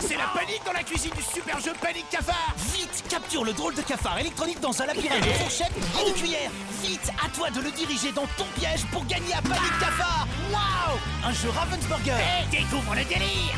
C'est la panique dans la cuisine du super jeu Panique Cafard Vite, capture le drôle de cafard électronique dans un labyrinthe de fourchettes et de cuillères. Vite, à toi de le diriger dans ton piège pour gagner à Panique Cafard. Waouh Un jeu Ravensburger. Hé, découvre le délire